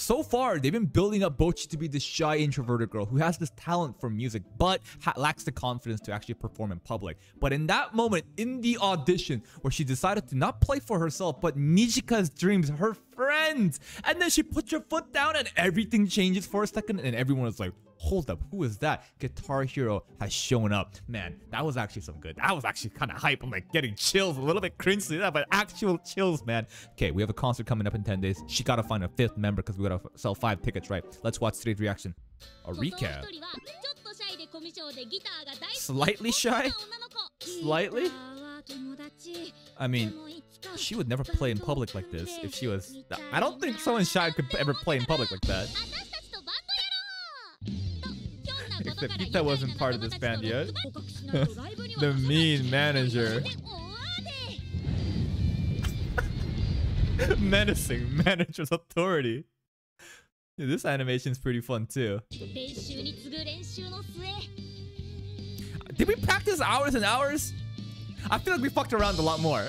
So far, they've been building up Bocchi to be this shy, introverted girl who has this talent for music, but lacks the confidence to actually perform in public. But in that moment, in the audition, where she decided to not play for herself, but Nijika's dreams, her friends, and then she puts her foot down and everything changes for a second, and everyone is like, hold up, who is that? Guitar Hero has shown up. Man, that was actually some good. That was actually kind of hype. I'm like getting chills, a little bit cringy, that, but actual chills, man. Okay, we have a concert coming up in 10 days. She gotta find a fifth member because we gotta sell five tickets, right? Let's watch today's reaction. A recap. Slightly shy? Slightly? I mean, she would never play in public like this if she was... I don't think someone shy could ever play in public like that. Except Pita wasn't part of this band yet. the mean manager. Menacing manager's authority. Dude, this animation is pretty fun too. Did we practice hours and hours? I feel like we fucked around a lot more.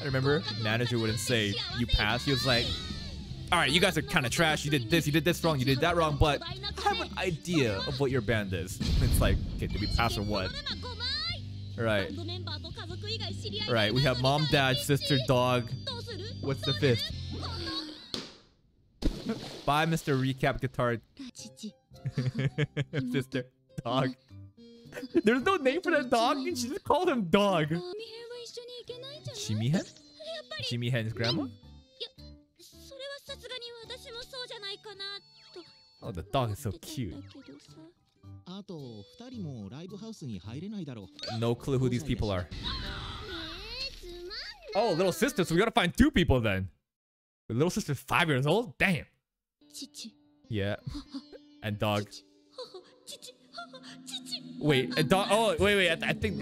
I remember manager wouldn't say you passed. He was like, all right, you guys are kind of trash. You did this, you did this wrong, you did that wrong, but I have an idea of what your band is. It's like, okay, did we pass or what? Right. Right, we have mom, dad, sister, dog. What's the fifth? Bye, Mr. Recap Guitar. sister, dog. There's no name for that dog, and she just called him dog. Jimihen? Jimihen's grandma? Oh, the dog is so cute. No clue who these people are. Oh, oh, little sister, so we gotta find two people then. The little sister's five years old? Damn. Yeah. And dog. Wait, a dog. Oh, wait, wait. I, th I, think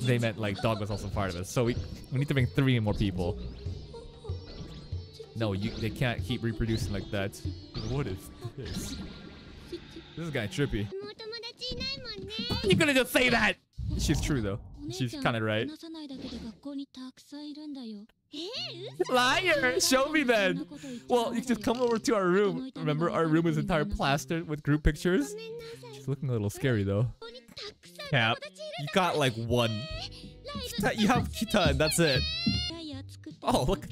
they meant like dog was also part of it. So we we need to bring three more people. No, you they can't keep reproducing like that. What is this? This is guy trippy. You couldn't just say that. She's true though. She's kind of right. Liar! Show me then! Well, you can just come over to our room. Remember, our room is entire plastered with group pictures? She's looking a little scary though. Cap, you got like one. Kita, you have Kita and that's it. Oh, look.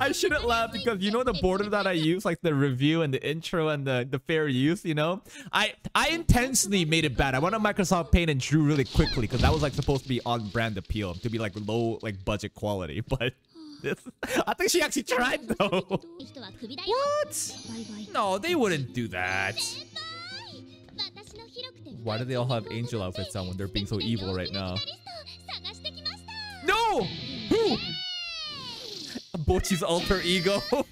I shouldn't laugh because you know the border that I use, like the review and the intro and the, the fair use, you know? I I intentionally made it bad. I went on Microsoft Paint and drew really quickly because that was like supposed to be on brand appeal, to be like low like budget quality, but this I think she actually tried though. what? No, they wouldn't do that. Why do they all have angel outfits on when they're being so evil right now? No! Who? Bocchi's alter ego?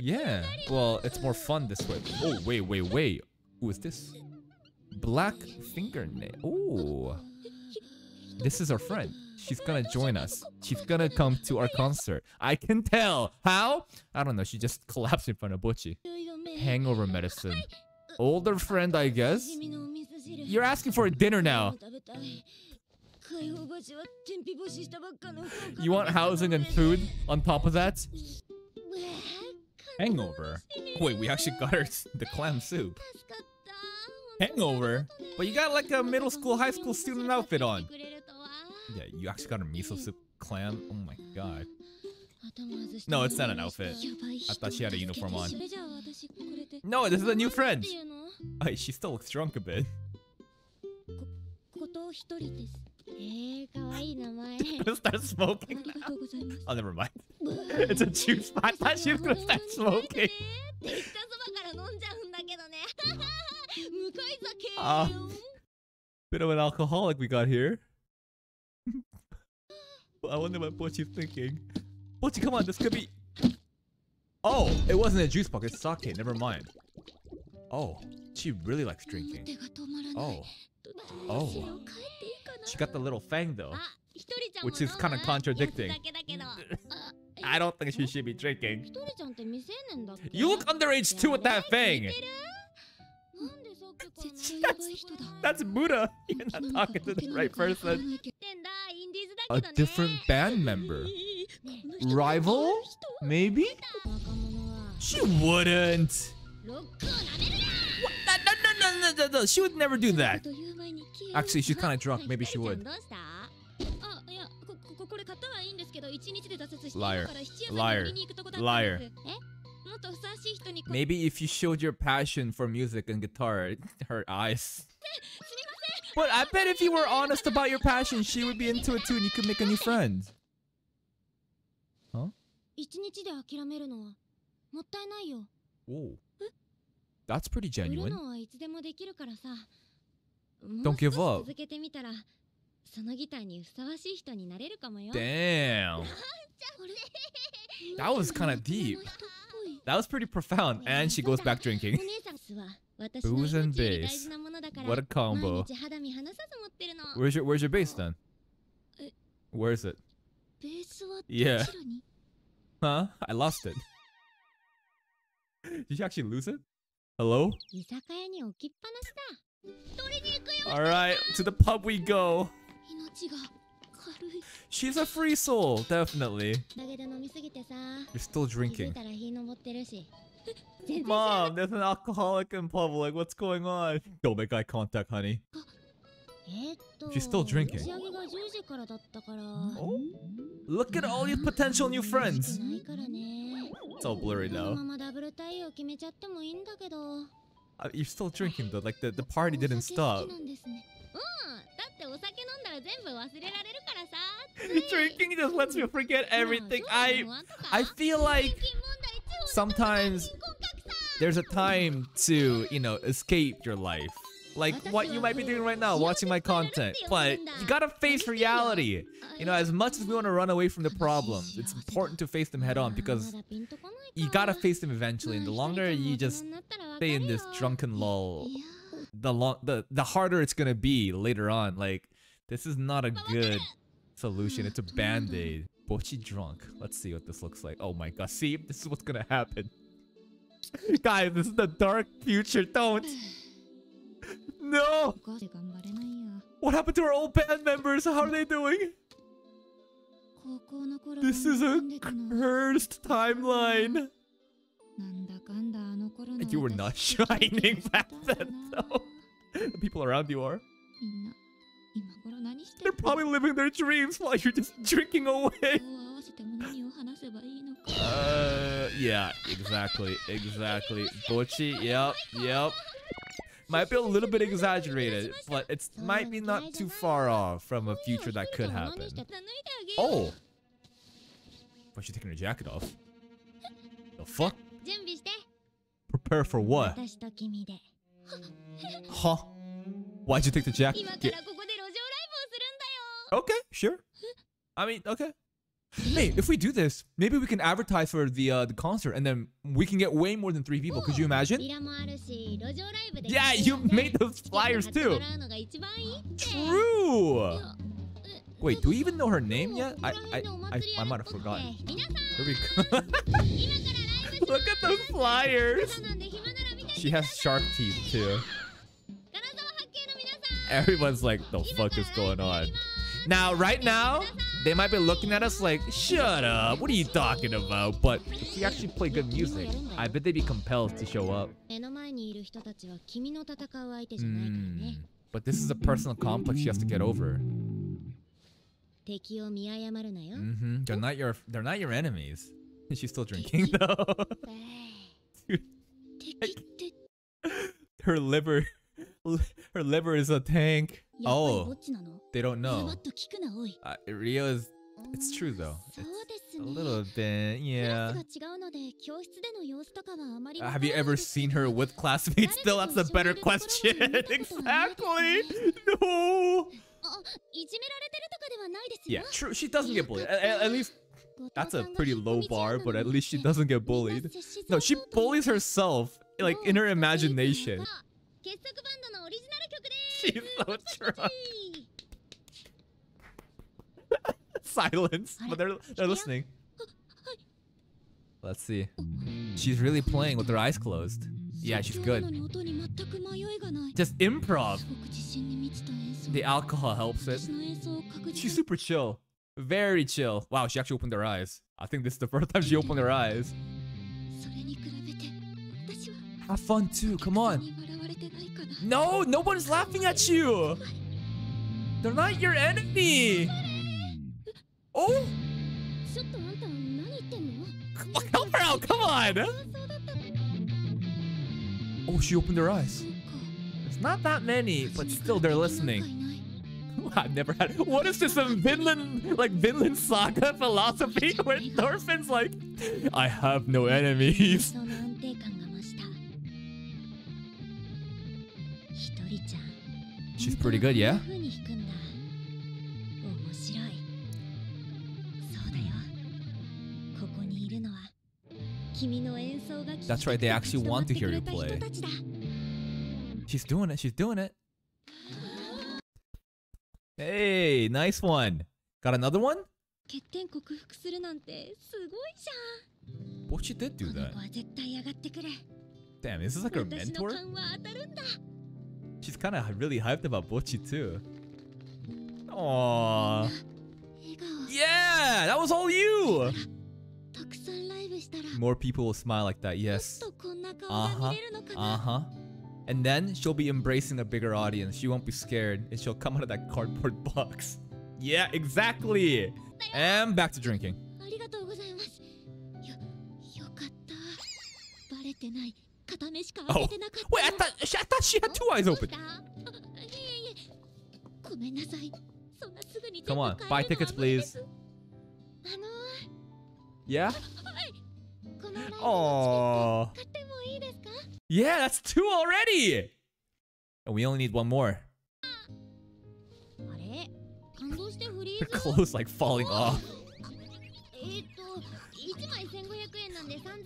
yeah, well, it's more fun this way. Oh, wait, wait, wait. Who is this? Black fingernail. Oh. This is our friend. She's gonna join us. She's gonna come to our concert. I can tell. How? I don't know. She just collapsed in front of Bochi. Hangover medicine. Older friend, I guess? You're asking for a dinner now. You want housing and food on top of that? Hangover. Wait, we actually got her the clam soup. Hangover? But you got like a middle school, high school student outfit on. Yeah, you actually got a miso soup clam? Oh my god. No, it's not an outfit. I thought she had a uniform on. No, this is a new friend. Oh, she still looks drunk a bit. gonna start smoking now. Oh, never mind. it's a juice. I thought she was gonna start smoking. uh, bit of an alcoholic we got here. I wonder what Bocchi's thinking. Bochi, come on, this could be... Oh, it wasn't a juice box, it's sake. Never mind. Oh, she really likes drinking. Oh. Oh. She got the little fang though. Ah, which is kind of contradicting. I don't think she should be drinking. You look underage too with that fang. that's, that's Buddha. You're not talking to the right person. A different band member. rival? Maybe? She wouldn't. What? No, no, no, no, no, no. She would never do that. Actually, she's kind of drunk. Maybe she would. Liar. Liar. Liar. Maybe if you showed your passion for music and guitar, her eyes. But I bet if you were honest about your passion, she would be into it too and you could make a new friend. Huh? Whoa. That's pretty genuine. Don't もう give 少 up. し続けてみたらそのギターにふさわしい人になれるかもよ Damn. あれ That was kinda deep. 女の人っぽい That was pretty profound. And she goes back お drinking. 姉さんすわ私の Booze and 命より bass. 大事なものだから What a combo. 毎日肌身離さず持ってるの Where's your Where's your bass then? え Where is it? ベースはど Yeah. ちらに Huh? I lost it. Did you actually lose it? Hello? All right, to the pub we go. She's a free soul, definitely. You're still drinking. Mom, there's an alcoholic in public. What's going on? Don't make eye contact, honey. She's still drinking. Oh? Look at all your potential new friends. It's all blurry now. Uh, you're still drinking though, like the, the party didn't stop. drinking just lets me forget everything. I I feel like sometimes there's a time to, you know, escape your life like what you might be doing right now, watching my content. But you gotta face reality. You know, as much as we want to run away from the problems, it's important to face them head on because you gotta face them eventually. And the longer you just stay in this drunken lull, the long the the harder it's gonna be later on. Like this is not a good solution. It's a band-aid. Bocchi drunk. Let's see what this looks like. Oh my god. See, this is what's gonna happen. Guys, this is the dark future. Don't. No! What happened to our old band members? How are they doing? This is a cursed timeline. You were not shining back then, though. The people around you are. They're probably living their dreams while you're just drinking away. uh, yeah, exactly, exactly. Bocchi, yep, yep might be a little bit exaggerated, but it might be not too far off from a future that could happen. Oh! Why is she taking her jacket off? The fuck? Prepare for what? Huh? Why'd you take the jacket? Okay, sure. I mean, okay hey, if we do this, maybe we can advertise for the uh, the concert, and then we can get way more than three people. Could you imagine? Yeah, you made those flyers too. True. Wait, do we even know her name yet? I I I, I might have forgotten. Here we go. Look at those flyers. She has shark teeth too. Everyone's like, the fuck is going on? Now, right now, they might be looking at us like, shut up, what are you talking about? But if we actually play good music, I bet they'd be compelled to show up. Mm, but this is a personal complex you have to get over. Mm -hmm. They're not your they're not your enemies. She's still drinking though. Her liver her liver is a tank. Oh, they don't know. Uh, Ryo is. It's true oh, though. It's a little bit, yeah. Uh, have you ever seen her with classmates? Still, that's a better question. exactly. No. Yeah, true. She doesn't get bullied. at, at least that's a pretty low bar, but at least she doesn't get bullied. No, she bullies herself, like in her imagination. もう傑作バンドのオリジナル曲です She's so drunk. Silence, but they're they're listening. Let's see. She's really playing with her eyes closed. Yeah, she's 即興な good. のに音に全く迷いがない Just improv. すごく自信に満ちた演奏 The alcohol helps it. 私の演奏を確実 She's super chill. Very chill. Wow, she actually opened her eyes. I think this is the first time she opened her eyes. それに比べて私は Have fun too. Come 人 on. No, no one's laughing at you. They're not your enemy. Oh. Help her out. Come on. Oh, she opened her eyes. It's not that many, but still they're listening. I've never had. What is this? Some Vinland, like Vinland Saga philosophy where Thorfinn's like, I have no enemies. She's pretty good, yeah? That's right, they actually want to hear you play. She's doing it, she's doing it. Hey, nice one. Got another one? Did do that. Damn, this is like her mentor? She's kind of really hyped about Bocchi too. Aww. Yeah, that was all you. More people will smile like that, yes. Uh-huh. Uh-huh. And then she'll be embracing a bigger audience. She won't be scared and she'll come out of that cardboard box. Yeah, exactly. And back to drinking. ありがとうございますよよかったバレてない片目しか開 Oh, けてなかった wait! I thought she, I thought she had two eyes どう open. したあいえいえごめんなさいそんなすぐに Come on, 全部 buy 買えるのは tickets, 無理で please. すあの Yeah. このライブのチケット Oh. 買ってもいいですか Yeah, that's two already. And we only need one more. あれ感動してフリ Her ーズ clothes like falling off.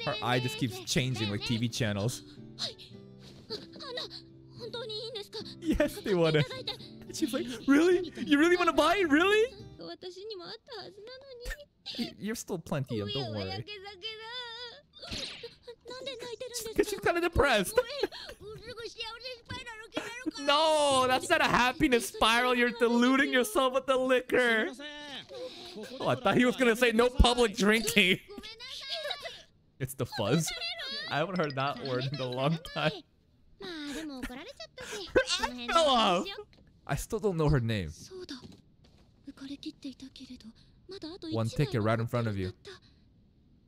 Her eye just keeps changing like TV channels. Yes, they want it. She's like, really? You really want to buy it? Really? You're still plenty of, don't worry. Because she's kind of depressed. no, that's not a happiness spiral. You're deluding yourself with the liquor. Oh, I thought he was gonna say no public drinking. it's the fuzz. I haven't heard that word in a long time. Her I still don't know her name. One ticket right in front of you.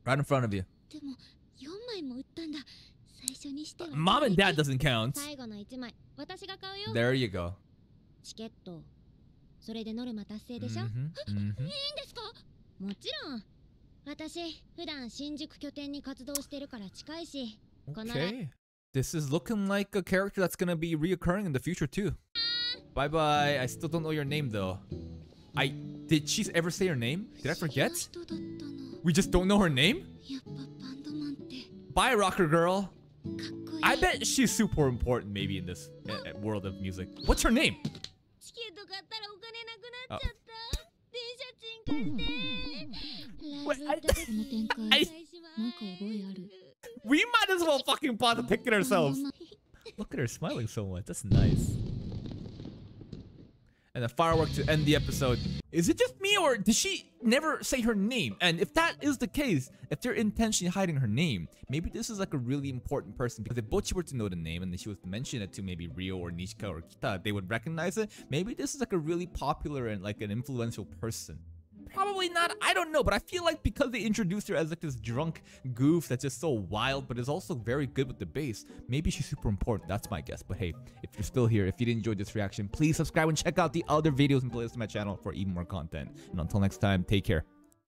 Right in front of you. Mom and dad doesn't count. There you go. チケットそれでノルマ達成でしょ、 Mhm, いい mhm. んですかもちろん私普段新宿拠点に活動してるから近いし Okay. This is looking like a character that's gonna be reoccurring in the future too. Bye bye. I still don't know your name though. I did she ever say her name? Did I 不思 forget? 議な人だったの We just don't know her name? やっぱバンドマンって Bye, rocker girl. かっこいい I bet she's super important maybe in this uh, uh, world of music. What's her name? 金なくなっちゃった電車賃貸してライブ行った時の展開 I- なんか覚えある We might as well fucking buy the ticket ourselves. Look at her smiling so much. That's nice. And a firework to end the episode. Is it just me or did she never say her name? And if that is the case, if they're intentionally hiding her name, maybe this is like a really important person. Because if Bocchi were to know the name and then she was to mention it to maybe Ryo or Nijika or Kita, they would recognize it. Maybe this is like a really popular and like an influential person. Probably not. I don't know, but I feel like because they introduced her as like this drunk goof that's just so wild, but is also very good with the bass, maybe she's super important. That's my guess. But hey, if you're still here, if you did enjoy this reaction, please subscribe and check out the other videos and playlists on my channel for even more content. And until next time, take care.